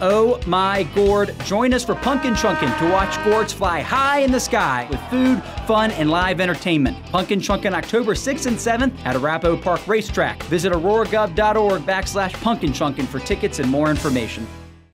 Oh my gourd, join us for Punkin Chunkin' to watch gourds fly high in the sky with food, fun, and live entertainment. Punkin Chunkin' October 6th and 7th at Arapahoe Park Racetrack. Visit auroragov.org backslash punkin chunkin' for tickets and more information.